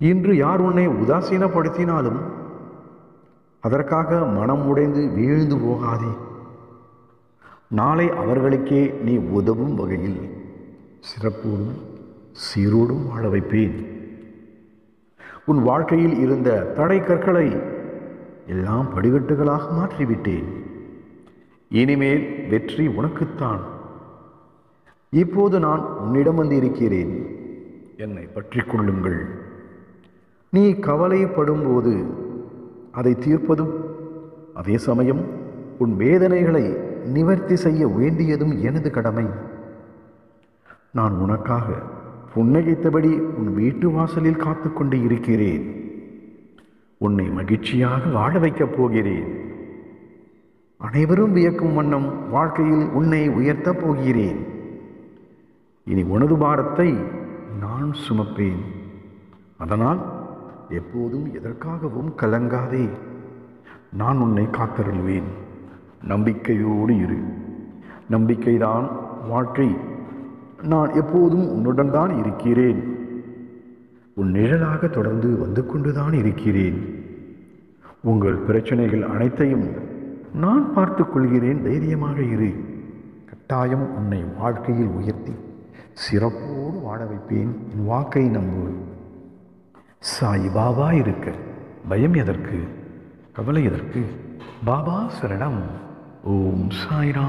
இன்று யார் உன்னை உதாசீனப்படுத்தினாலும் அதற்காக மனம் உடைந்து வீழ்ந்து போகாதே. நாளை அவர்களுக்கே நீ உதவும் வகையில் சிறப்போடும் சீரோடும் வாழ வைப்பேன். உன் வாழ்க்கையில் இருந்த தடை கற்களை எல்லாம் படிக்கட்டுகளாக மாற்றிவிட்டேன். இனிமேல் வெற்றி உனக்குத்தான். இப்போது நான் உன்னிடம் வந்து இருக்கிறேன் என்னை பற்றி கொள்ளுங்கள். நீ கவலைப்படும்போது அதை தீர்ப்பதும் அதே சமயம் உன் வேதனைகளை நிவர்த்தி செய்ய வேண்டியதும் எனது கடமை. நான் உனக்காக புன்னகைத்தபடி உன் வீட்டு வாசலில் காத்து கொண்டு இருக்கிறேன். உன்னை மகிழ்ச்சியாக வாழ வைக்கப் போகிறேன். அனைவரும் வியக்கும் வண்ணம் வாழ்க்கையில் உன்னை உயர்த்தப் போகிறேன். இனி உனது பாரத்தை நான் சுமப்பேன். அதனால் எப்போதும் எதற்காகவும் கலங்காதே. நான் உன்னை காத்தருள்வேன். நம்பிக்கையோடு இரு. நம்பிக்கைதான் வாழ்க்கை. நான் எப்போதும் உன்னுடன் தான் இருக்கிறேன். உன் நிழலாக தொடர்ந்து வந்து கொண்டுதான் இருக்கிறேன். உங்கள் பிரச்சனைகள் அனைத்தையும் நான் பார்த்து கொள்கிறேன். தைரியமாக இரு. கட்டாயம் உன்னை வாழ்க்கையில் உயர்த்தி சிறப்போடு வாழ வைப்பேன். என் வாக்கை நம்பு. சாய் பாபா இருக்க. பயம் எதற்கு? கவலை எதற்கு? பாபா சரணம். ஓம் சாய்ராம்.